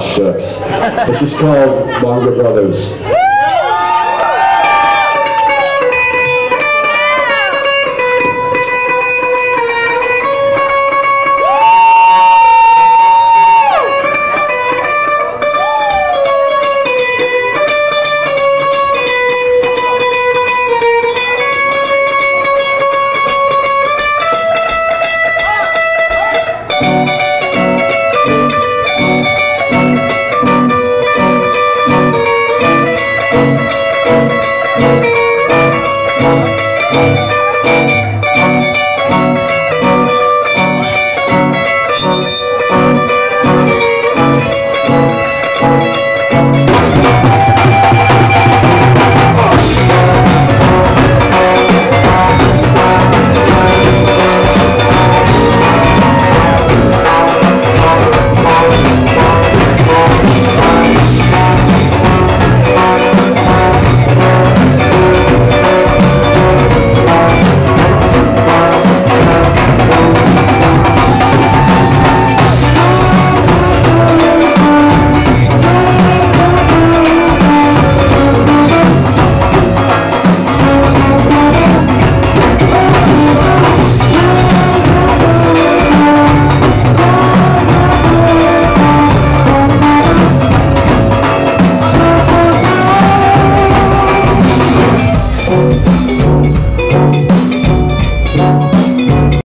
Shucks. This is called Longer Brothers. Thank you.